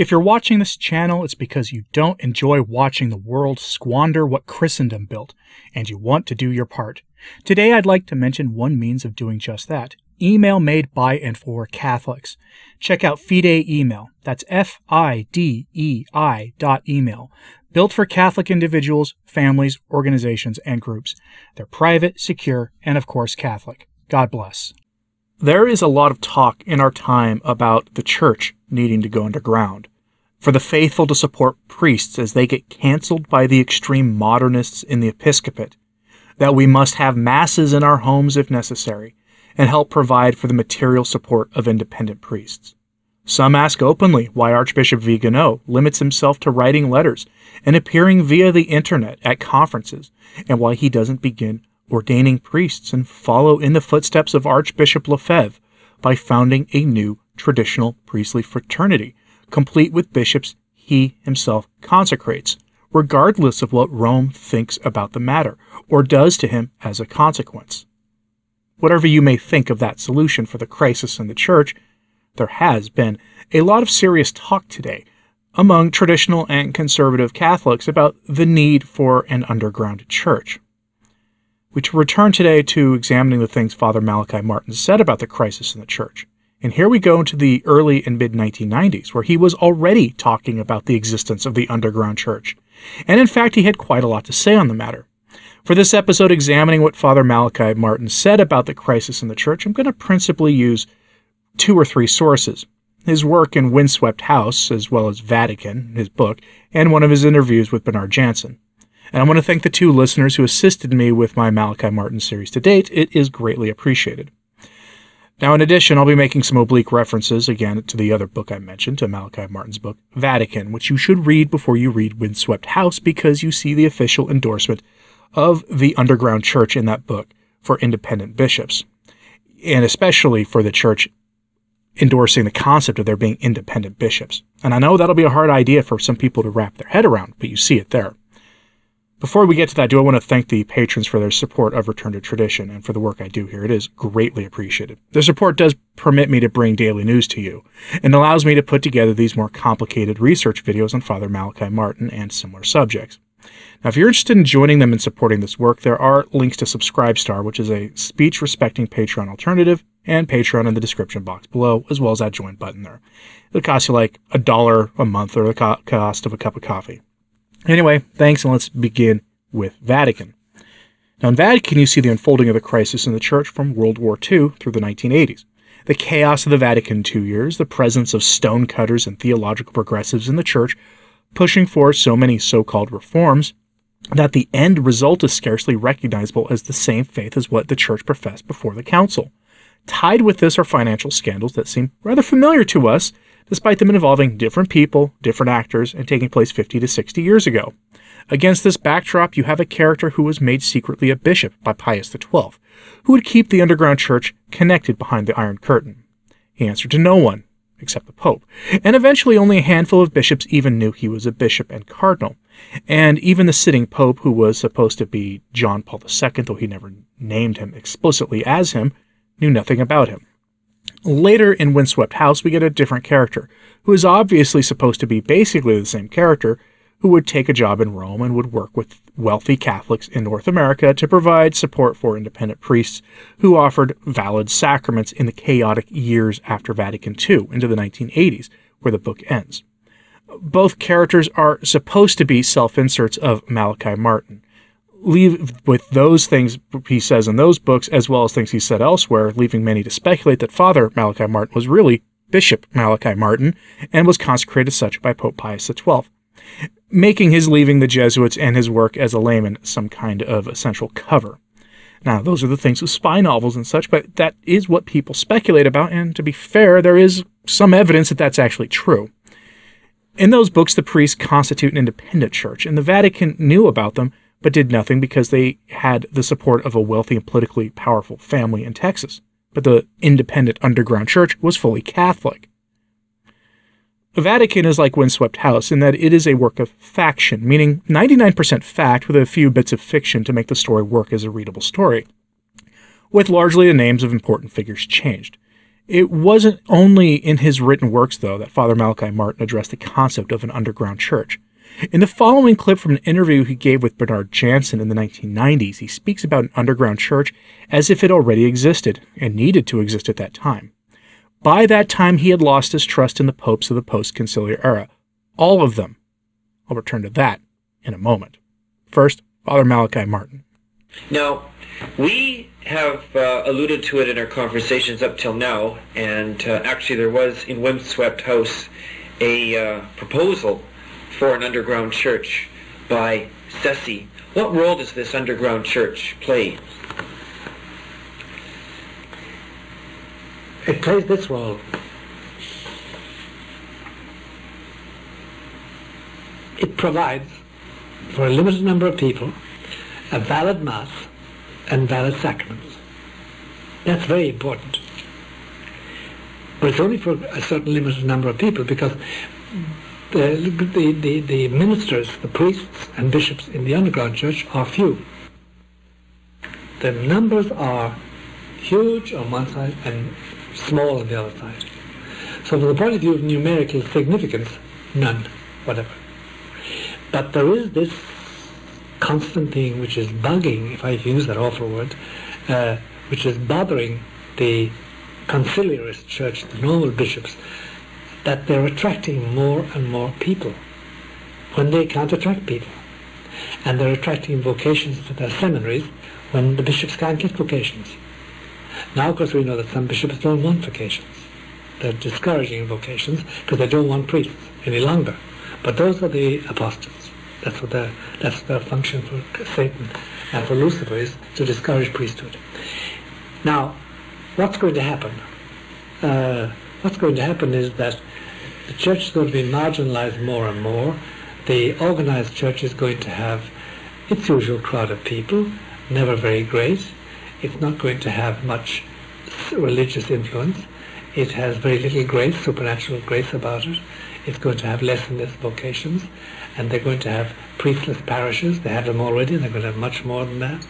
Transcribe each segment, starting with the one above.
If you're watching this channel, it's because you don't enjoy watching the world squander what Christendom built, and you want to do your part. Today, I'd like to mention one means of doing just that email made by and for Catholics. Check out Fidei Email. That's F I D E I dot email. Built for Catholic individuals, families, organizations, and groups. They're private, secure, and of course Catholic. God bless. There is a lot of talk in our time about the church needing to go underground, for the faithful to support priests as they get canceled by the extreme modernists in the episcopate, that we must have masses in our homes if necessary, and help provide for the material support of independent priests. Some ask openly why Archbishop Vigano limits himself to writing letters and appearing via the internet at conferences, and why he doesn't begin ordaining priests and follow in the footsteps of Archbishop Lefebvre by founding a new traditional priestly fraternity, complete with bishops he himself consecrates, regardless of what Rome thinks about the matter or does to him as a consequence. Whatever you may think of that solution for the crisis in the church, there has been a lot of serious talk today among traditional and conservative Catholics about the need for an underground church. We return today to examining the things Father Malachi Martin said about the crisis in the church. And here we go into the early and mid 1990s, where he was already talking about the existence of the underground church. And in fact, he had quite a lot to say on the matter. For this episode examining what Father Malachi Martin said about the crisis in the church, I'm going to principally use two or three sources his work in Windswept House, as well as Vatican, his book, and one of his interviews with Bernard Janzen. And I want to thank the two listeners who assisted me with my Malachi Martin series to date. It is greatly appreciated. Now, in addition, I'll be making some oblique references again to the other book I mentioned, to Malachi Martin's book, Vatican, which you should read before you read Windswept House because you see the official endorsement of the underground church in that book for independent bishops, and especially for the church endorsing the concept of there being independent bishops. And I know that'll be a hard idea for some people to wrap their head around, but you see it there. Before we get to that, do I want to thank the patrons for their support of Return to Tradition and for the work I do here. It is greatly appreciated. Their support does permit me to bring daily news to you and allows me to put together these more complicated research videos on Father Malachi Martin and similar subjects. Now, if you're interested in joining them and supporting this work, there are links to Subscribestar, which is a speech respecting Patreon alternative, and Patreon in the description box below, as well as that join button there. It'll cost you like a dollar a month or the co- cost of a cup of coffee. Anyway, thanks, and let's begin with Vatican. Now, in Vatican, you see the unfolding of the crisis in the church from World War II through the 1980s. The chaos of the Vatican II years, the presence of stonecutters and theological progressives in the church pushing for so many so called reforms, that the end result is scarcely recognizable as the same faith as what the church professed before the council. Tied with this are financial scandals that seem rather familiar to us, despite them involving different people, different actors, and taking place 50 to 60 years ago. Against this backdrop, you have a character who was made secretly a bishop by Pius XII, who would keep the underground church connected behind the Iron Curtain. He answered to no one, except the Pope, and eventually only a handful of bishops even knew he was a bishop and cardinal. And even the sitting Pope, who was supposed to be John Paul II, though he never named him explicitly as him, knew nothing about him. Later in Windswept House, we get a different character, who is obviously supposed to be basically the same character, who would take a job in Rome and would work with wealthy Catholics in North America to provide support for independent priests who offered valid sacraments in the chaotic years after Vatican II into the 1980s, where the book ends. Both characters are supposed to be self inserts of Malachi Martin. Leave with those things he says in those books, as well as things he said elsewhere, leaving many to speculate that Father Malachi Martin was really Bishop Malachi Martin and was consecrated such by Pope Pius XII making his leaving the Jesuits and his work as a layman some kind of essential cover. Now, those are the things with spy novels and such, but that is what people speculate about, and to be fair, there is some evidence that that's actually true. In those books, the priests constitute an independent church, and the Vatican knew about them, but did nothing because they had the support of a wealthy and politically powerful family in Texas. But the independent underground church was fully Catholic. The Vatican is like Windswept House in that it is a work of faction, meaning 99% fact with a few bits of fiction to make the story work as a readable story, with largely the names of important figures changed. It wasn't only in his written works, though, that Father Malachi Martin addressed the concept of an underground church. In the following clip from an interview he gave with Bernard Janzen in the 1990s, he speaks about an underground church as if it already existed and needed to exist at that time. By that time, he had lost his trust in the popes of the post conciliar era. All of them. I'll return to that in a moment. First, Father Malachi Martin. Now, we have uh, alluded to it in our conversations up till now, and uh, actually there was in Windswept House a uh, proposal for an underground church by Ceci. What role does this underground church play? It plays this role. It provides for a limited number of people a valid mass and valid sacraments. That's very important. But it's only for a certain limited number of people because the, the, the, the ministers, the priests and bishops in the underground church are few. The numbers are huge on one side and small on the other side. So from the point of view of numerical significance, none, whatever. But there is this constant thing which is bugging, if I use that awful word, uh, which is bothering the conciliarist church, the normal bishops, that they're attracting more and more people when they can't attract people. And they're attracting vocations to their seminaries when the bishops can't get vocations. Now, of course, we know that some bishops don't want vocations. They're discouraging vocations because they don't want priests any longer. But those are the apostates. That's what their, that's their function for Satan and for Lucifer is to discourage priesthood. Now, what's going to happen? Uh, what's going to happen is that the church is going to be marginalized more and more. The organized church is going to have its usual crowd of people, never very great. It's not going to have much religious influence. It has very little grace, supernatural grace about it. It's going to have less and less vocations, and they're going to have priestless parishes. They have them already, and they're going to have much more than that.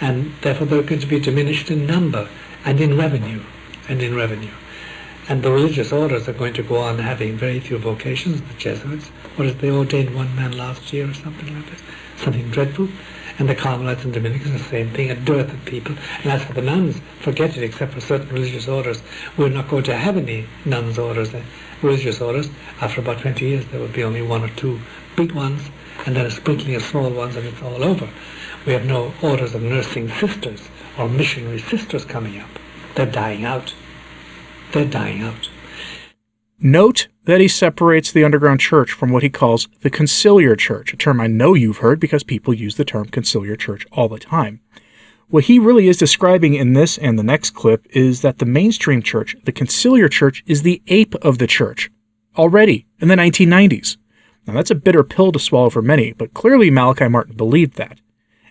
And therefore they're going to be diminished in number and in revenue, and in revenue. And the religious orders are going to go on having very few vocations, the Jesuits. What is they ordained one man last year or something like that? Something dreadful. And the Carmelites and Dominicans, the same thing, a dearth of people. And as for the nuns, forget it, except for certain religious orders. We're not going to have any nuns orders, religious orders. After about 20 years, there will be only one or two big ones, and then a sprinkling of small ones, and it's all over. We have no orders of nursing sisters or missionary sisters coming up. They're dying out they're dying out. Note that he separates the underground church from what he calls the conciliar church, a term I know you've heard because people use the term conciliar church all the time. What he really is describing in this and the next clip is that the mainstream church, the conciliar church, is the ape of the church already in the 1990s. Now that's a bitter pill to swallow for many, but clearly Malachi Martin believed that.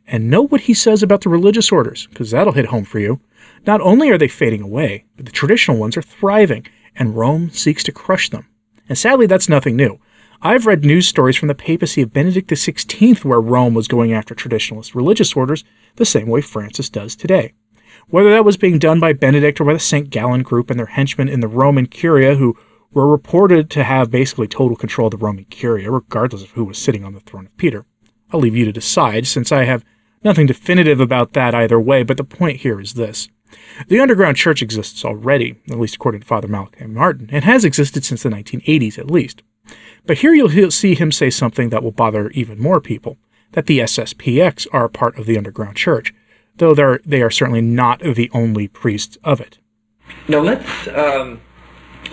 And note what he says about the religious orders, because that'll hit home for you. Not only are they fading away, but the traditional ones are thriving, and Rome seeks to crush them. And sadly, that's nothing new. I've read news stories from the papacy of Benedict XVI where Rome was going after traditionalist religious orders the same way Francis does today. Whether that was being done by Benedict or by the St. Gallen group and their henchmen in the Roman Curia, who were reported to have basically total control of the Roman Curia, regardless of who was sitting on the throne of Peter. I'll leave you to decide, since I have nothing definitive about that either way, but the point here is this. The underground church exists already, at least according to Father Malachi Martin, and has existed since the 1980s at least. But here you'll see him say something that will bother even more people that the SSPX are a part of the underground church, though they're, they are certainly not the only priests of it. Now let's um,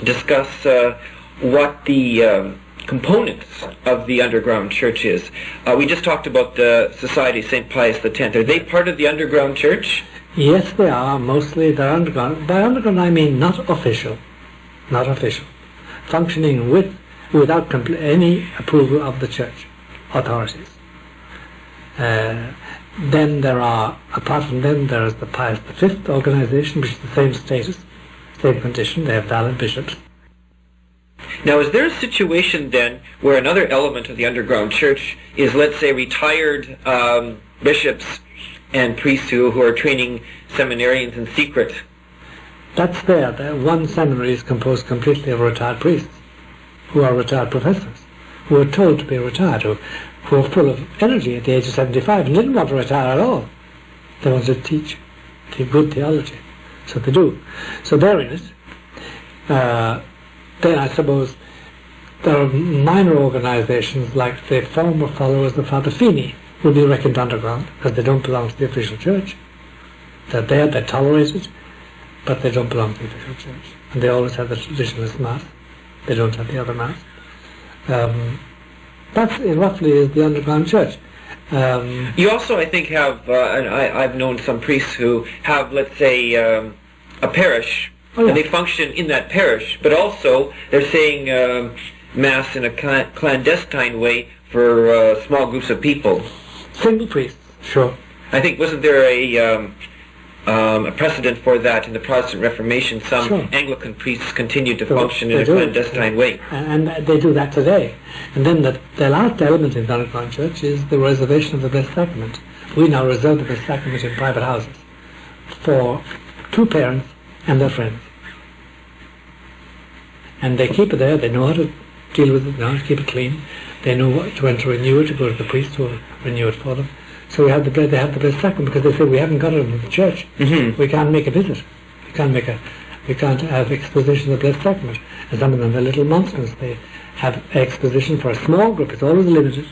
discuss uh, what the um, components of the underground church is. Uh, we just talked about the Society of St. Pius X. Are they part of the underground church? Yes, they are. Mostly they're underground. By underground, I mean not official, not official, functioning with without any approval of the church authorities. Uh, then there are, apart from them, there is the Pius V organization, which is the same status, same condition. They have valid bishops. Now, is there a situation then where another element of the underground church is, let's say, retired um, bishops and priests who, who are training seminarians in secret. That's there. The one seminary is composed completely of retired priests who are retired professors, who are told to be retired, who, who are full of energy at the age of 75 and didn't want to retire at all. They wanted to teach, teach good theology. So they do. So they're in it. Uh, then I suppose there are minor organizations like the former followers of Father Feeney will be reckoned underground because they don't belong to the official church. They're there, they're tolerated, but they don't belong to the official church. And they always have the traditionalist mass. They don't have the other mass. Um, that's roughly is the underground church. Um, You also, I think, have, uh, and I, I've known some priests who have, let's say, um, a parish, Oh, yeah. and they function in that parish, but also they're saying um, mass in a clandestine way for uh, small groups of people. Single priests, sure. I think wasn't there a um, um, a precedent for that in the Protestant Reformation? Some Sure. Anglican priests continued to They- function in they a do. clandestine way. And, and they do that today. And then the, the last element in the Anglican church is the reservation of the Blessed Sacrament. We now reserve the Blessed Sacrament in private houses for two parents and their friends. And they keep it there, they know how to deal with it, they know how to keep it clean, they know what, when to renew it, to go to the priest who will renew it for them. So we have the, they have the Blessed Sacrament because they say we haven't got it in the church. Mhm. We can't make a visit. We can't make a, we can't have exposition of the Blessed Sacrament. And some of them are little monsters. They have exposition for a small group. It's always limited.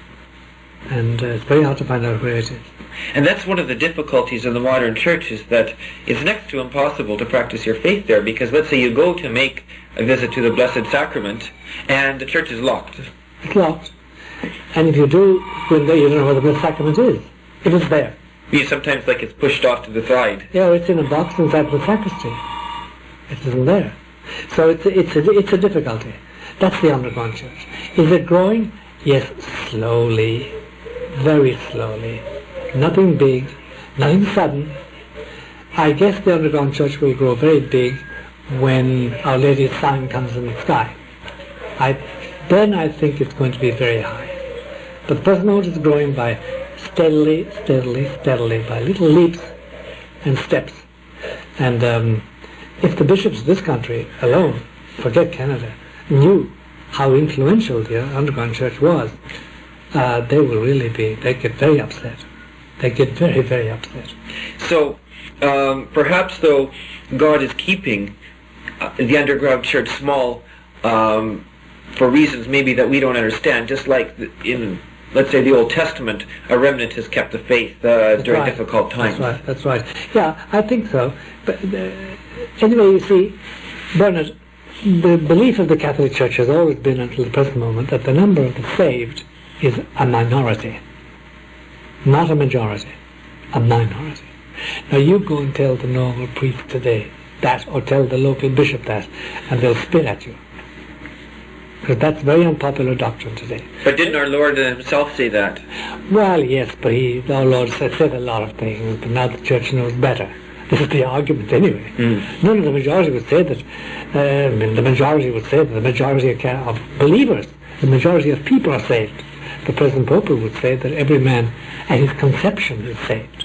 And uh, it's very hard to find out where it is. And that's one of the difficulties in the modern church is that it's next to impossible to practice your faith there because let's say you go to make a visit to the Blessed Sacrament and the church is locked. It's locked. And if you do there, you don't know where the Blessed Sacrament is. It's there. You sometimes like it's pushed off to the side. Yeah, it's in a box inside the sacristy. It isn't there. So it's a, it's a, it's a difficulty. That's the underground church. Is it growing? Yes, slowly, very slowly. Nothing big, nothing sudden. I guess the underground church will grow very big when Our Lady's sign comes in the sky. I, then I think it's going to be very high. But moment it's growing by steadily, steadily, steadily, by little leaps and steps. And um, if the bishops of this country alone, forget Canada, knew how influential the underground church was, uh, they will really be, they get very upset. They get very, very upset. So um, perhaps though God is keeping uh, the underground church small um, for reasons maybe that we don't understand, just like in let's say the Old Testament, a remnant has kept the faith uh, during right. difficult times. That's right, that's right. Yeah, I think so. But uh, anyway, you see, Bernard, the belief of the Catholic Church has always been until the present moment that the number of the saved is a minority, not a majority, a minority. Now you go and tell the normal priest today that, or tell the local bishop that, and they'll spit at you. Because that's very unpopular doctrine today. But didn't our Lord himself say that? Well, yes, but he, our Lord said, said a lot of things, but now the church knows better. This is the argument anyway. None of the majority would say that, uh, I mean, the majority would say that the majority of, of believers, the majority of people are saved. The present Pope would say that every man at his conception is saved.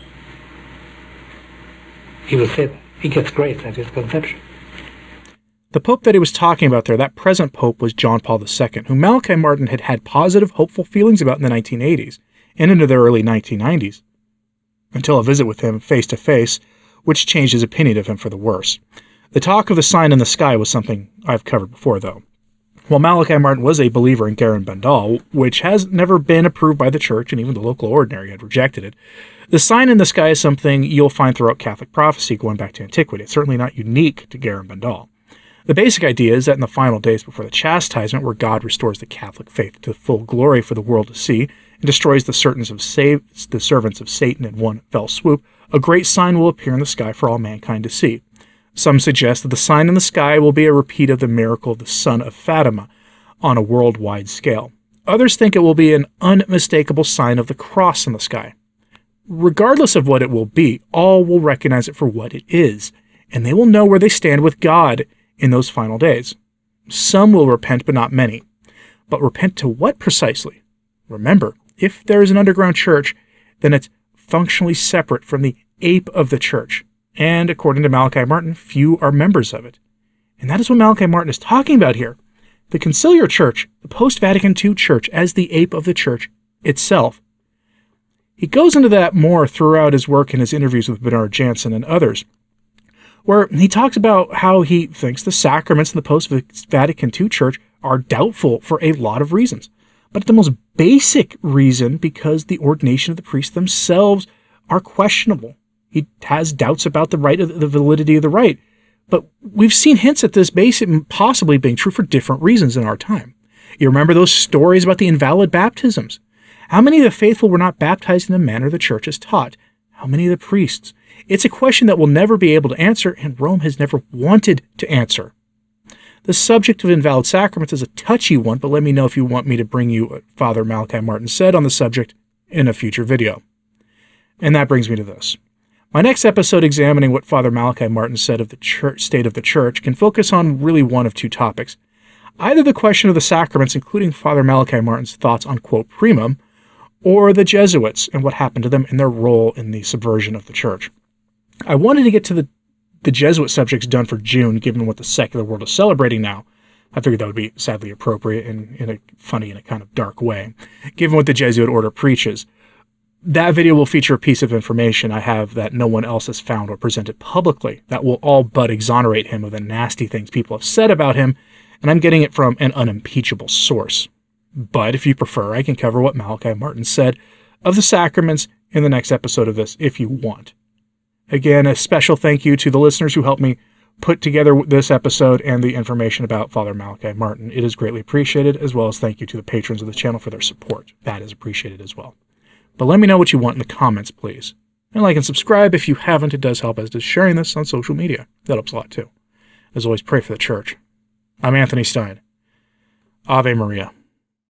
He would say that. He gets grace at his conception. The Pope that he was talking about there, that present Pope, was John Paul II, whom Malachi Martin had had positive, hopeful feelings about in the 1980s and into the early 1990s, until a visit with him face to face, which changed his opinion of him for the worse. The talk of the sign in the sky was something I've covered before, though. While Malachi Martin was a believer in Garabandal, which has never been approved by the church and even the local ordinary had rejected it, the sign in the sky is something you'll find throughout Catholic prophecy going back to antiquity. It's certainly not unique to Garabandal. The basic idea is that in the final days before the chastisement, where God restores the Catholic faith to full glory for the world to see and destroys the servants of, sa- the servants of Satan in one fell swoop, a great sign will appear in the sky for all mankind to see. Some suggest that the sign in the sky will be a repeat of the miracle of the Sun of Fatima on a worldwide scale. Others think it will be an unmistakable sign of the cross in the sky. Regardless of what it will be, all will recognize it for what it is, and they will know where they stand with God in those final days. Some will repent, but not many. But repent to what precisely? Remember, if there is an underground church, then it's functionally separate from the ape of the church, And according to Malachi Martin, few are members of it. And that is what Malachi Martin is talking about here. The conciliar church, the post Vatican II church, as the ape of the church itself. He goes into that more throughout his work in his interviews with Bernard Janzen and others, where he talks about how he thinks the sacraments in the post Vatican II church are doubtful for a lot of reasons. But the most basic reason, because the ordination of the priests themselves are questionable. He has doubts about the right of the validity of the rite. But we've seen hints at this basic possibly being true for different reasons in our time. You remember those stories about the invalid baptisms? How many of the faithful were not baptized in the manner the church has taught? How many of the priests? It's a question that we'll never be able to answer, and Rome has never wanted to answer. The subject of invalid sacraments is a touchy one, but let me know if you want me to bring you what Father Malachi Martin said on the subject in a future video. And that brings me to this. My next episode examining what Father Malachi Martin said of the church, state of the church can focus on really one of two topics. Either the question of the sacraments, including Father Malachi Martin's thoughts on Quo Primum, or the Jesuits and what happened to them and their role in the subversion of the church. I wanted to get to the, the Jesuit subjects done for June, given what the secular world is celebrating now. I figured that would be sadly appropriate and in a funny and a kind of dark way, given what the Jesuit order preaches. That video will feature a piece of information I have that no one else has found or presented publicly that will all but exonerate him of the nasty things people have said about him, and I'm getting it from an unimpeachable source. But if you prefer, I can cover what Malachi Martin said of the sacraments in the next episode of this if you want. Again, a special thank you to the listeners who helped me put together this episode and the information about Father Malachi Martin. It is greatly appreciated, as well as thank you to the patrons of the channel for their support. That is appreciated as well. But let me know what you want in the comments, please. And like and subscribe if you haven't. It does help, as does sharing this on social media. That helps a lot too. As always, pray for the church. I'm Anthony Stine. Ave Maria.